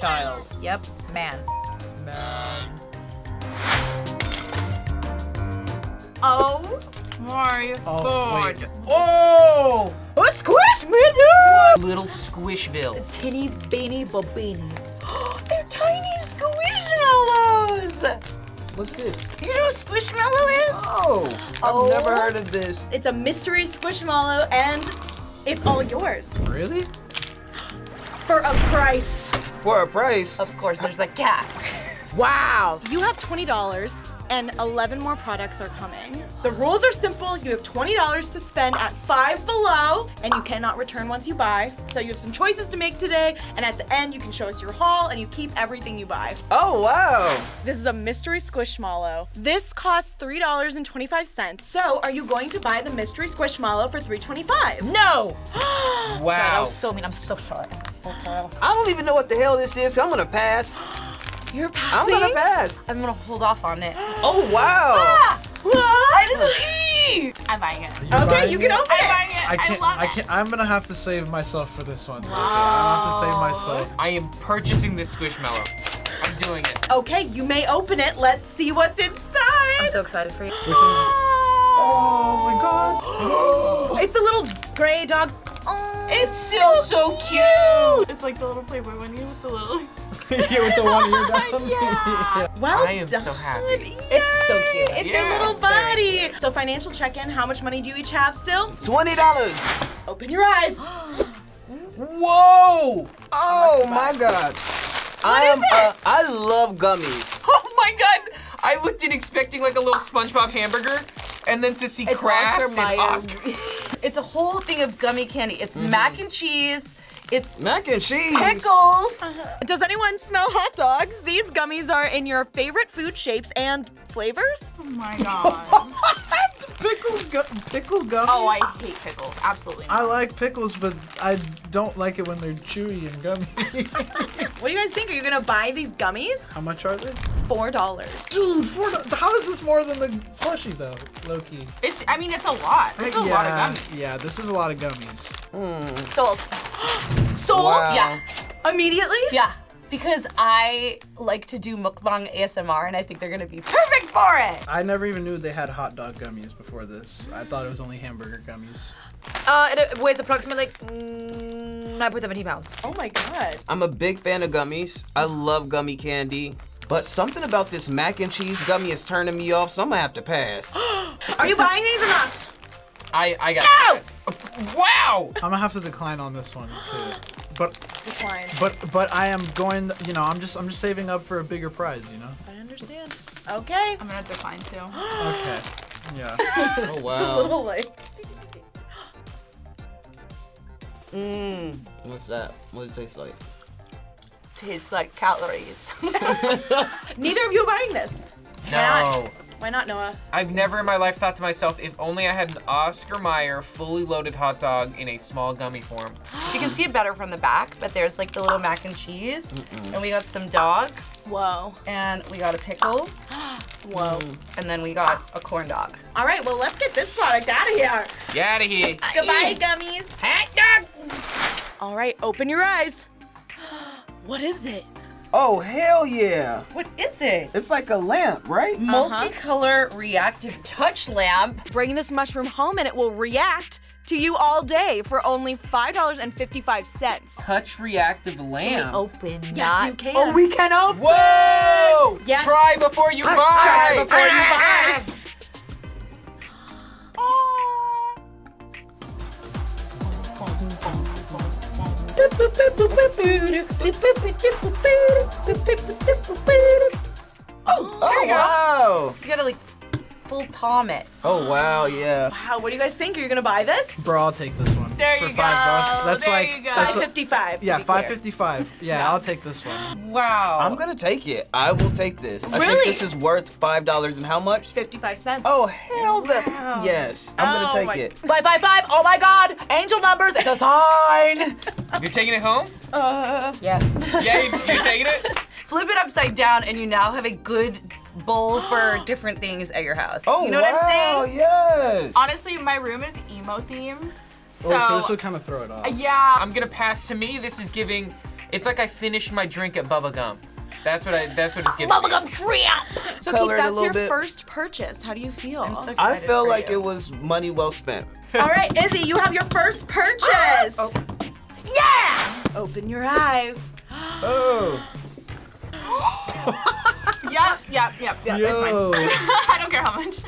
child. Yep, man. Man. Oh my Oh, wait. god. Oh! Oh, Squishmallow! Little Squishville. Tinny beanie bobinis. They're tiny squishmallows. What's this? You know what squishmallow is? Oh, I've Oh. never heard of this. It's a mystery squishmallow and it's all yours Really? for a price. For a price. Of course, there's a cat. Wow. You have $20 and 11 more products are coming. The rules are simple. You have $20 to spend at five below and you cannot return once you buy. So you have some choices to make today and at the end you can show us your haul and you keep everything you buy. Oh, wow. This is a mystery squishmallow. This costs $3.25. So are you going to buy the mystery squishmallow for $3.25? No! Sorry, that was so mean. I'm so sorry. I don't even know what the hell this is, so I'm gonna pass. You're passing? I'm gonna pass. I'm gonna hold off on it. Oh, wow. Ah! What? I'm buying it. Are Okay, buying you can it? open it. buying it. I can't. love I can't. I'm gonna have to save myself for this one. Wow. I have to save myself. I am purchasing this Squishmallow. I'm doing it. Okay, you may open it. Let's see what's inside. I'm so excited for you. Oh my god. It's the little gray dog. Oh, It's so, so cute. It's like the little Playboy bunny with the little. yeah, with the one ear down. yeah. Well I am done. so happy. Yay. It's so cute. It's your little it's buddy. So financial check-in. How much money do you each have still? Twenty dollars. Open your eyes. Whoa! Oh my god. I is am. Uh, I love gummies. Oh my god! I looked in expecting like a little SpongeBob hamburger, and then to see It's Kraft Oscar and Mayer. Oscar. It's a whole thing of gummy candy. It's Mm-hmm. mac and cheese. It's Mac and cheese. pickles. Does anyone smell hot dogs? These gummies are in your favorite food shapes and flavors. Oh my god. Pickles, gu- pickle gum. oh, I hate pickles. Absolutely. Not. I like pickles, but I don't like it when they're chewy and gummy. What do you guys think? Are you gonna buy these gummies? How much are they? Four dollars. Dude, four. How is this more than the plushie though, Loki? It's. I mean, it's a lot. It's a yeah, lot of gummies. yeah. This is a lot of gummies. Hmm. Sold. Sold? Wow. Yeah. Immediately? Yeah. Because I like to do mukbang ASMR, and I think they're gonna be perfect for it. I never even knew they had hot dog gummies before this. I thought it was only hamburger gummies. Uh, it weighs approximately mm, 9.17 pounds. Oh my god. I'm a big fan of gummies. I love gummy candy. But something about this mac and cheese gummy is turning me off, so I'm gonna have to pass. Are you buying these or not? I I got. No! Wow! I'm gonna have to decline on this one too. But Decline. but but I am going. You know, I'm just I'm just saving up for a bigger prize. You know. I understand. Okay. I'm gonna decline too. Okay. Yeah. Oh wow. Little like. Mmm. What's that? What does it taste like? Tastes like calories. Neither of you are buying this. Why not? Why not, Noah? I've never in my life thought to myself, if only I had an Oscar Mayer fully loaded hot dog in a small gummy form. you can see it better from the back, but there's like the little mac and cheese, and we got some dogs, Whoa. and we got a pickle, Whoa. Mm. and then we got a corn dog. All right, well, let's get this product out of here. Get out of here. Goodbye, gummies. Hot dog! All right, open your eyes. What is it? Oh hell yeah! What is it? It's like a lamp, right? Uh-huh. Multicolor reactive touch lamp. Bring this mushroom home and it will react to you all day for only $5.55. Touch reactive lamp. Open, Yes, not. you can. Oh, we can open. Whoa! Yes. Try before you buy. Try before you buy. Oh wow! You gotta like full palm it. Oh wow, yeah. Wow, what do you guys think? Are you gonna buy this? Bro, I'll take this one. There for you five go. bucks. That's There like you go. that's Five fifty-five. yeah, to be clear. five fifty-five. Yeah, I'll take this one. Wow. I'm gonna take it. I will take this. I think Really? this is worth five dollars and how much? Fifty-five cents. Oh hell the yes! I'm Oh, gonna take my- it. Five, five, five. Oh my God. Angel numbers. It's a sign. You're taking it home? Uh, Yeah. Yeah, you- you're taking it? Flip it upside down, and you now have a good bowl for different things at your house. Oh you know wow! what I'm saying? Yes. Honestly, my room is emo themed. So, oh, so this would kind of throw it off. yeah. I'm gonna pass to me. This is giving It's like I finished my drink at Bubba Gump. That's what I. That's what it's giving. me. Bubblegum tramp. So Color Keith, it that's your bit. first purchase. How do you feel? I'm so I excited felt for like you. it was money well spent. All right, Izzy, you have your first purchase. oh. Yeah. Open your eyes. Oh. Yep, yep, yep, yep. That's fine. Yo. I don't care how much.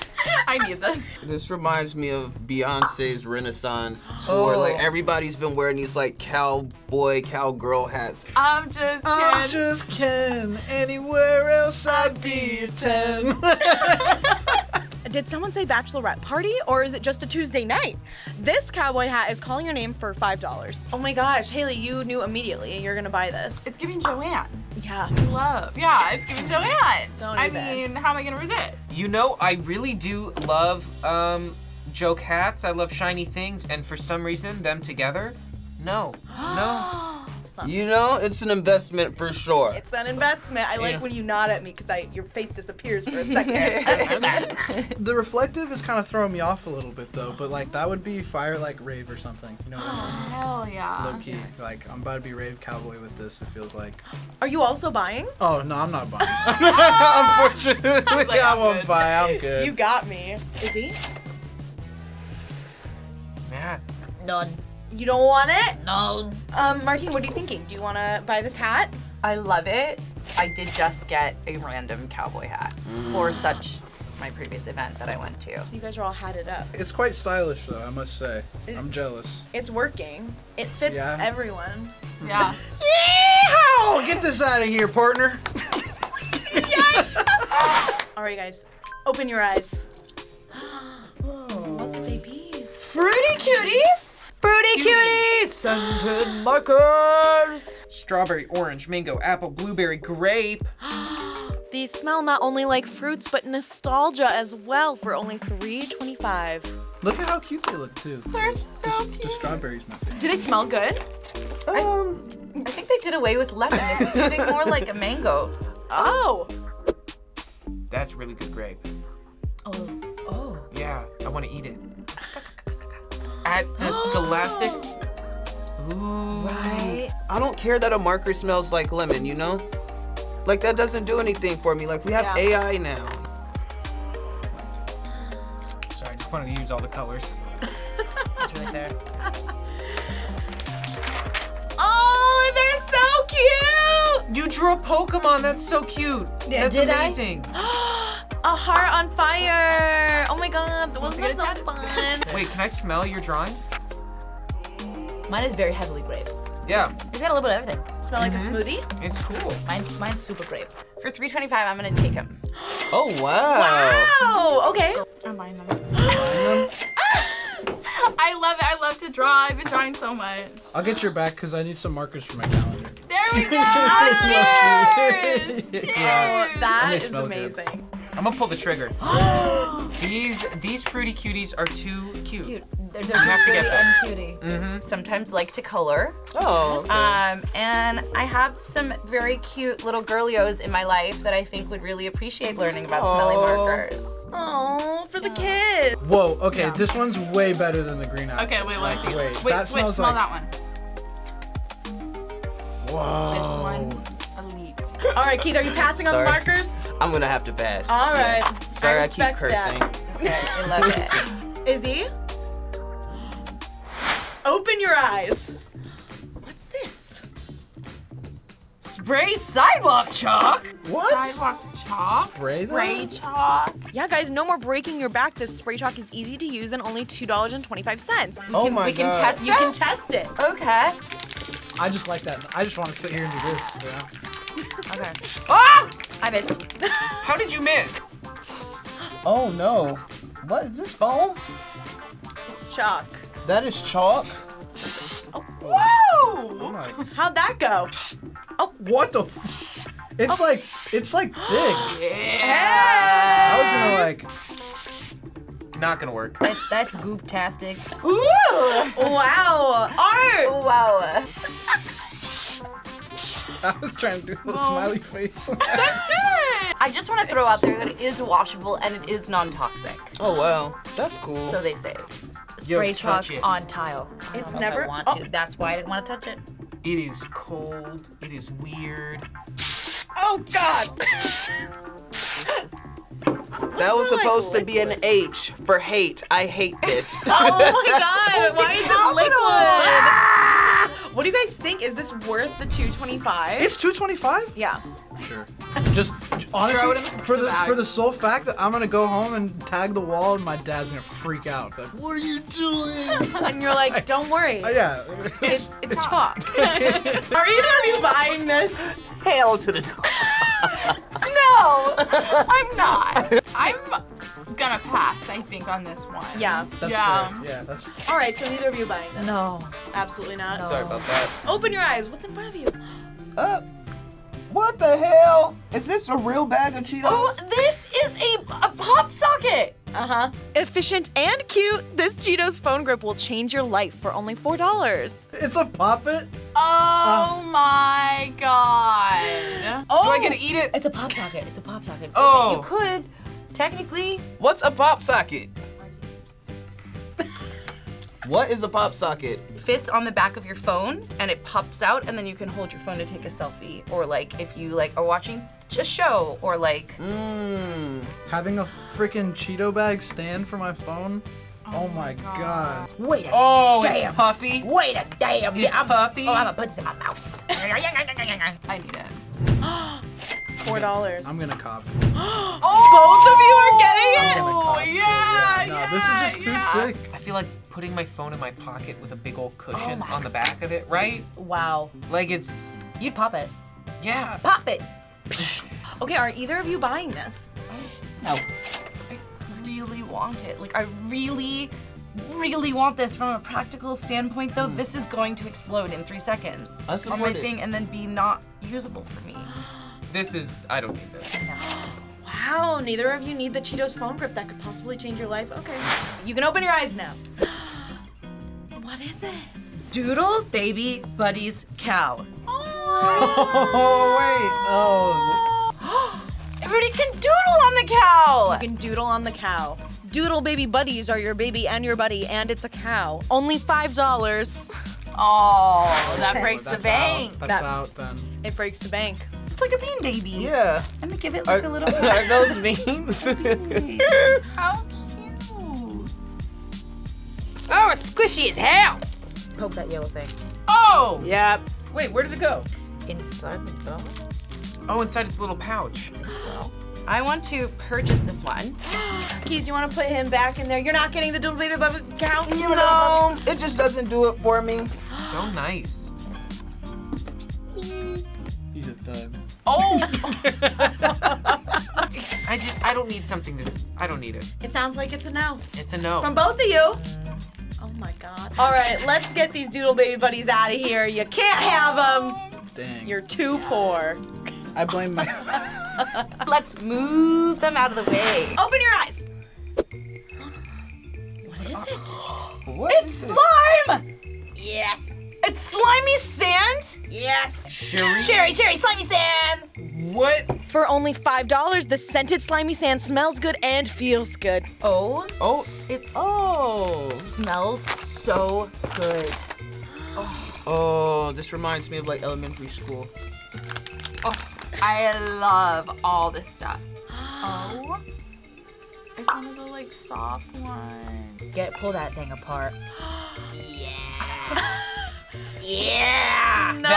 I need this. This reminds me of Beyonce's Renaissance tour. Oh. Like everybody's been wearing these like cowboy, cowgirl hats. I'm just I'm kidding. just Ken. Anywhere else I'd be a 10. Did someone say bachelorette party or is it just a Tuesday night? This cowboy hat is calling your name for $5. Oh my gosh, Haley, you knew immediately you're gonna buy this. It's giving Joanne. Yeah. I love. Yeah, it's giving Joanne. Don't I even. mean, how am I gonna resist? You know, I really do love um, joke hats. I love shiny things, and for some reason, them together, no, no. You know, it's an investment for sure. It's an investment. I like Yeah. when you nod at me because I your face disappears for a second. the reflective is kind of throwing me off a little bit though, but like that would be fire like rave or something. You know what I oh, Hell yeah. Low key. Like I'm about to be rave cowboy with this. It feels like. Are you also buying? Oh no, I'm not buying. Unfortunately, like, I I'm won't good. buy. I'm good. You got me. Izzy? Yeah. None. You don't want it? No. Um, Martine, what are you thinking? Do you want to buy this hat? I love it. I did just get a random cowboy hat for such my previous event that I went to. You guys are all hatted up. It's quite stylish though, I must say. I'm jealous. It's working. It fits Yeah. everyone. Yeah. Yeehaw! Get this out of here, partner. All right, guys, open your eyes. what could they be? Fruity cuties? Fruity cuties! Scented markers! Strawberry, orange, mango, apple, blueberry, grape. These smell not only like fruits but nostalgia as well for only $3.25. Look at how cute they look too. They're The- so the, cute. The strawberries, my favorite. Do they smell good? Um, I think they did away with lemon. This is tasting more like a mango. Oh. That's really good grape. Oh. Oh. Yeah, I want to eat it. At the Scholastic. Ooh. Right. I don't care that a marker smells like lemon, you know? Like that doesn't do anything for me. Like we have Yeah. AI now. Sorry, I just wanted to use all the colors. That's really fair. Oh, they're so cute! You drew a Pokemon. That's so cute. Yeah, That's did I? amazing. A heart on fire! Oh my god, wasn't that a so fun? Wait, can I smell your drawing? Mine is very heavily grape. Yeah, It's got a little bit of everything. Smell like a mm-hmm. smoothie? it's cool. Mine's mine's super grape. For 3.25, I'm gonna take him. Oh wow. Oh, okay. I'm buying them. I love it. I love to draw. I've been drawing so much. I'll get your back because I need some markers for my calendar. There we go. Cheers. Yeah. Cheers. That they is smell good. Amazing. I'm gonna pull the trigger. these these fruity cuties are too cute. Cute. They're, they're You have to pretty get them. and cutie. Mm-hmm. Sometimes like to color. Oh. Um, and I have some very cute little girlios in my life that I think would really appreciate learning about smelly markers. Oh, for the kids. Whoa. Okay, this one's way better than the green apple. Okay, wait, let me see. Wait, wait that switch. smells Smell like- that one. Whoa. This one, elite. All right, Keith, are you passing on the markers? I'm gonna have to pass. All right. Yeah. Sorry, I, keep cursing. that. I love it. Izzy, open your eyes. What's this? Spray sidewalk chalk. What? Sidewalk chalk. Spray Spray that? chalk. Yeah, guys, no more breaking your back. This spray chalk is easy to use and only $2.25. Oh my we can god. test You can test it. Okay. I just like that. I just want to sit here and do this. You know? Okay. Ah! I missed. How did you miss? Oh no. What is this foam? It's chalk. That is chalk. Oh, whoa! Oh my. How'd that go? Oh. What the? F- it's oh. like it's like big. Yeah. I was gonna like. Not gonna work. That's, that's goop-tastic. Wow. Art. Wow. I was trying to do a smiley face. That's good. I just want to throw out there that it is washable and it is non-toxic. Oh wow. That's cool. So they say. Yo, Spray chalk it. on tile. I It's never- I want oh. to. That's why I didn't want to touch it. It is cold. It is weird. Oh God. That was like supposed to be an H for hate. I hate this. Oh my God. Why is it liquid? What do you guys think? Is this worth the 225? It's 225. yeah. Sure. Just honestly, Throw for the bag. for the sole fact that I'm gonna go home and tag the wall, and my dad's gonna freak out. Like, what are you doing? And you're like, don't worry. Uh, yeah. It's it's chalk. Are either of you buying this? Hail to the no. No, I'm not. I'm gonna pass, I think, on this one. Yeah. That's Yeah. fair. Yeah, that's. All right. So neither of you buying this? No. Absolutely not. Sorry about that. Open your eyes. What's in front of you? Uh, what the hell? Is this a real bag of Cheetos? Oh, This is a, a pop socket. Uh huh. Efficient and cute. This Cheetos phone grip will change your life for only four dollars. It's a poppet. Oh my god. Oh. Do I get to eat it? It's a pop socket. It's a pop socket. Oh. You could, technically. What's a pop socket? what is a pop socket? Fits on the back of your phone and it pops out and then you can hold your phone to take a selfie or like if you like are watching a show or like Mmm. Having a freaking Cheeto bag stand for my phone. Oh, oh my god. Wait a Oh, Damn. it's puffy. Wait a damn. It's I'm, puffy. Oh, I'm gonna put this in my mouth. I need it. Four dollars. I'm gonna cop. oh, Both of you are getting it. Oh, yeah. No, this is just too sick. I feel like putting my phone in my pocket with a big old Oh cushion my on the back of it, right? Wow. Like it's, You'd pop it. yeah. Pop it. Okay, are either of you buying this? No. I really want it. Like I really really want this from a practical standpoint though. Hmm. This is going to explode in 3 seconds I on support my it. thing and then be not usable for me. This is, I don't need this. Wow, neither of you need the Cheetos phone grip that could possibly change your life. Okay. You can open your eyes now. What is it? Doodle baby buddies cow. Oh wait. Oh. Everybody can doodle on the cow. You can doodle on the cow. Doodle baby buddies are your baby and your buddy, and it's a cow. Only five dollars. Oh, that breaks the bank. out. That's That- out then. It breaks the bank. It's like a bean baby. Yeah. I'm gonna give it Are, like a little. are those beans? How cute. Oh, it's squishy as hell. Poke that yellow thing. Oh! Yep. Wait, where does it go? Inside the bone. Oh, inside its little pouch. I want to purchase this one. Keith, you want to put him back in there? You're not getting the doodle baby buddy cow. no, it just doesn't do it for me. So nice. He's a thug. Oh, I just, I don't need something this, I don't need it. It sounds like it's a no It's a no. from both of you. Oh my god. All right, let's get these doodle baby buddies out of here. You can't have them. Dang. You're too poor. I blame my. Let's move them out of the way. Open your eyes. What is it? What It's is it? slime! Yes. It's slimy sand? Yes. Sherry? Cherry, cherry, slimy sand. What? For only $5, the scented slimy sand smells good and feels good. Oh, Oh, it oh. smells so good. Oh, this reminds me of like elementary school. Oh, I love all this stuff. Oh, it's one of the like soft ones. Get pull that thing apart. yeah.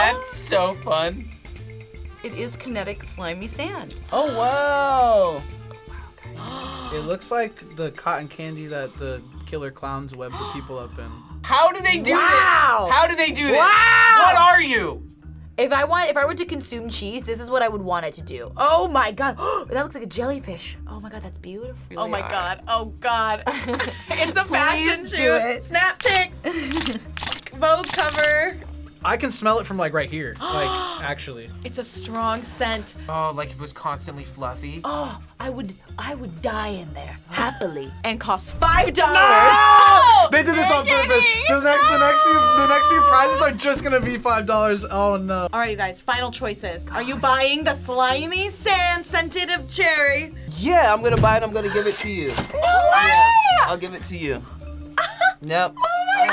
yeah. No. That's so fun. It is kinetic slimy sand. Oh wow. It looks like the cotton candy that the killer clowns web the people up in. How do they do Wow. this? How do they do this? Wow. What are you? If I want, if I were to consume cheese, this is what I would want it to do. Oh my god, that looks like a jellyfish. Oh my god, that's beautiful. Oh my god. Oh god. it's a fashion shoot. Snap pics. Vogue cover. I can smell it from like right here. Like actually. It's a strong scent. Oh, like it was constantly fluffy. Oh, I would, I would die in there happily. And costs five dollars. No! They did this on purpose. The next, the next few, the next few prizes are just gonna be five dollars. Oh no. All right, you guys. Final choices. Are you buying the slimy sand scented of cherry? Yeah, I'm gonna buy it. I'm gonna give it to you. No way! I'll give it to you. Nope.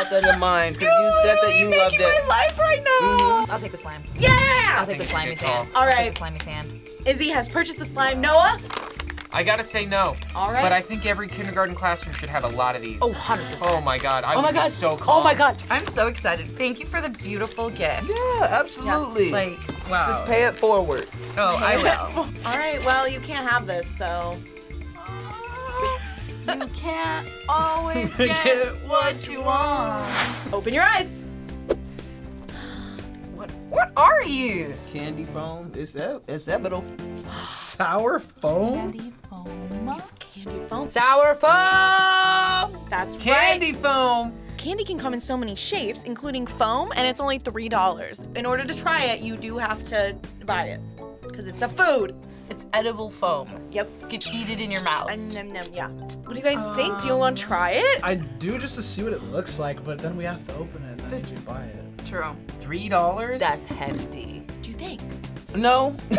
That in mind because you said that you loved making it. my life right now. Mm-hmm. I'll take the slime. Yeah. I'll take the think slimy sand. call. All I'll take the slimy sand. Izzy has purchased the slime. Noah. I gotta say no. All right. But I think every kindergarten classroom should have a lot of these. Oh, 100%. Oh my god. I Oh my god. so calm. Oh my god. I'm so excited. Thank you for the beautiful gift. Yeah, absolutely. Like, wow. Just pay it forward. Oh, I will. All right. Well, you can't have this, so. You can't always Get get what you want. Open your eyes. What, what are you? Candy foam. It's e- it's edible. Sour foam? Candy foam. It's candy foam. Sour foam! That's right. Candy foam. Candy can come in so many shapes, including foam, and it's only three dollars. In order to try it, you do have to buy it because it's a food. It's edible foam. Yep. You can eat it in your mouth. Um, nom, nom, yeah. What do you guys think? Do you want to try it? I do just to see what it looks like, but then we have to open it. That means we buy it. True. Three dollars? That's hefty. do you think? No.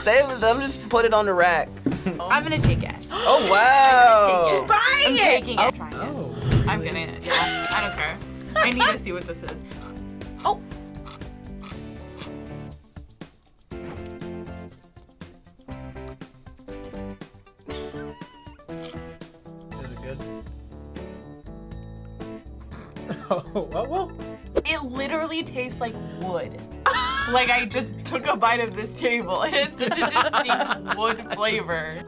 Save it. Them. Just put it on the rack. I'm gonna take it. Oh wow. She's buying it! I'm it. taking it. Trying it. Oh. I'm getting it. Yeah. I don't care. I need to see what this is. Oh. Oh, well, well. It literally tastes like wood. like I just took a bite of this table. It has such a distinct wood flavor.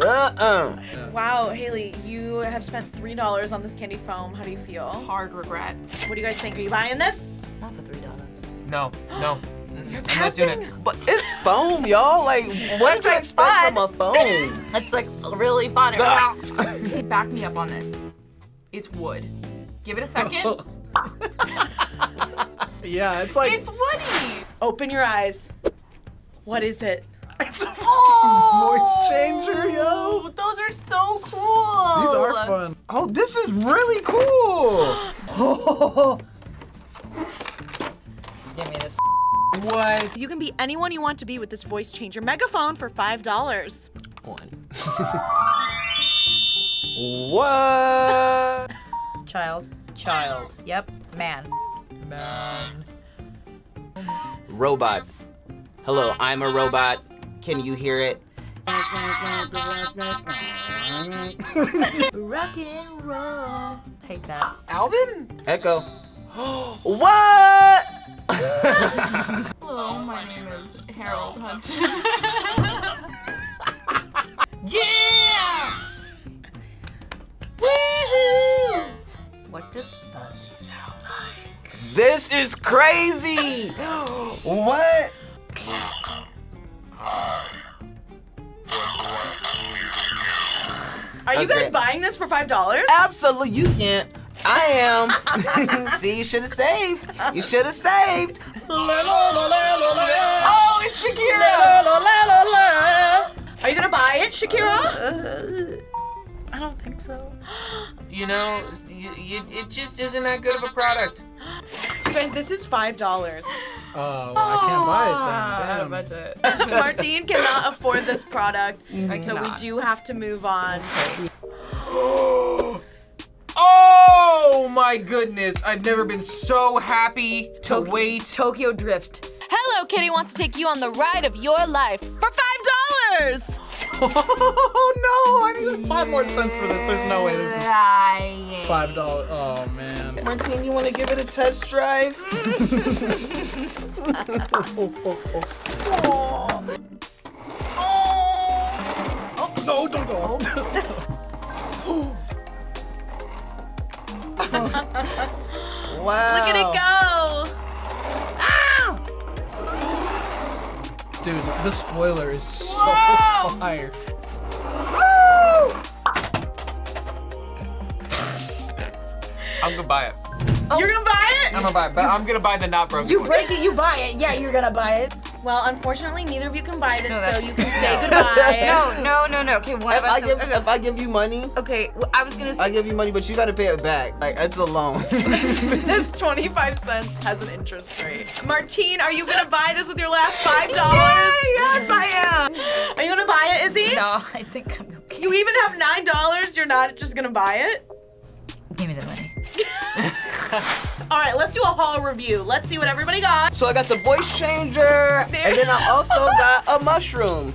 Uh-uh. Wow, Haley, you have spent three dollars on this candy foam. How do you feel? Hard regret. What do you guys think? Are you buying this? Not for $3. No, no. You're I'm not doing it. But it's foam, y'all. Like, what did you like expect fun. from a foam? It's like really fun. Stop. Back me up on this. It's wood. Give it a second. Yeah, it's like it's woody. Open your eyes. What is it? it's a Oh, voice changer, yo. Those are so cool. These are fun. Oh, this is really cool. Give me this. What? You can be anyone you want to be with this voice changer megaphone for five dollars. One. what? Child. Child. Yep. Man. Man. Robot. Hello, I'm a robot. Can you hear it? Rock and roll. Hate that. Alvin? Echo. what? Hello, my name is Harold Hudson. Yeah! Woohoo! What does fuzzy sound like? this is crazy. what? Are you guys great. buying this for five dollars? Absolutely, you can't. I am. See, you should have saved. You should have saved. Oh, it's Shakira. Are you gonna buy it, Shakira? I don't think so. You know, you, you, it just isn't that good of a product. You guys, this is five dollars. Oh, well, I can't buy Out it of then. Ah, budget. Martine cannot afford this product, so we do have to move on. Oh my goodness! I've never been so happy to Tokyo- wait. Tokyo Drift. Hello Kitty wants to take you on the ride of your life for five dollars. Oh no! I need five more cents for this. There's no way this is Right. five dollars. Oh man. Martine, you want to give it a test drive? Oh, no, don't go. Wow. Look at it go. Ah! Dude, the spoiler is so fire. I'm gonna buy it. You're gonna buy it? I'm gonna buy it, but I'm gonna buy the not broken You one. break it, you buy it. Yeah, you're gonna buy it. Well, unfortunately, neither of you can buy this, No, so you can say goodbye. No, no, no, no. Okay, one If of us. I give okay, if I give you money, okay, well, I was gonna say. I give you money, but you gotta pay it back. Like it's a loan. this 25 cents has an interest rate. Martine, are you gonna buy this with your last $5? yes, I am. Are you gonna buy it, Izzy? No, I think I'm okay. You even have $9. You're not just gonna buy it? Give me the money. All right, let's do a haul review. Let's see what everybody got. so I got the voice changer, and then I also got a mushroom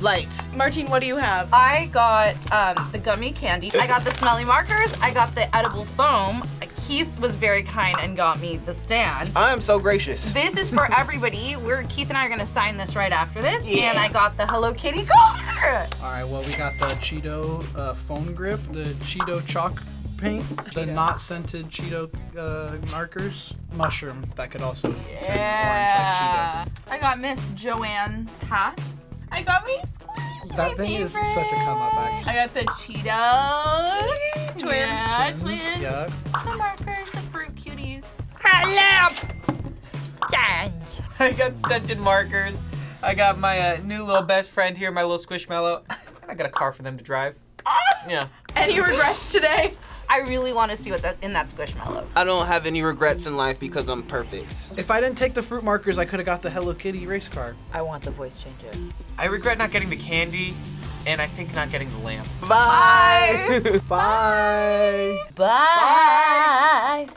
light. Martine, what do you have? I got um, the gummy candy. I got the smelly markers. I got the edible foam. Keith was very kind and got me the stand. I am so gracious. This is for everybody. We're Keith and I are gonna sign this right after this. Yeah. And I got the Hello Kitty car. All right, well, we got the Cheeto uh, phone grip, the Cheeto chalk paint, the not scented Cheeto uh, markers, mushroom that could also turn orange like Yeah. I got Miss Joanne's hat. I got me Squish. Cheeto. That thing is such a come up, actually. I got the Cheetos. Twins. Yeah, Twins, twins. Yeah. The markers, the fruit cuties. Hello! Stand. I got scented markers. I got my uh, new little best friend here, my little Squishmallow. And I got a car for them to drive. Yeah. Any regrets today? I really want to see what that in that squishmallow. I don't have any regrets in life because I'm perfect. If I didn't take the fruit markers, I could have got the Hello Kitty race car. I want the voice changer. I regret not getting the candy, and I think not getting the lamp. Bye. Bye. Bye.